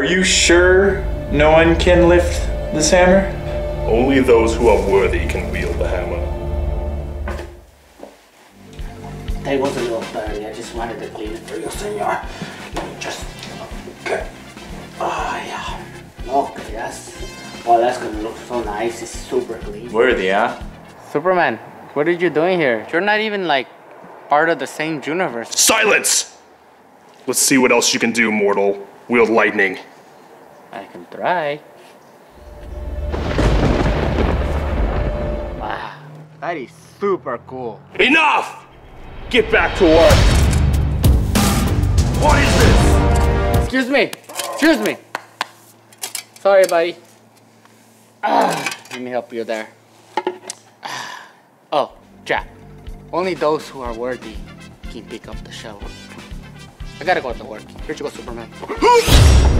Are you sure no one can lift this hammer? Only those who are worthy can wield the hammer. That was a little dirty. I just wanted to clean it for you, senor. Just okay. Oh yeah. Okay, that's oh that's gonna look so nice. It's super clean. Worthy, huh? Superman, what are you doing here? You're not even like part of the same universe. Silence! Let's see what else you can do, mortal. Wield lightning. I can try. Wow, that is super cool. Enough! Get back to work! What is this? Excuse me. Excuse me. Sorry, buddy. Ah, let me help you there. Ah. Oh, Jack. Only those who are worthy can pick up the shovel. I gotta go to work. Here you go, Superman.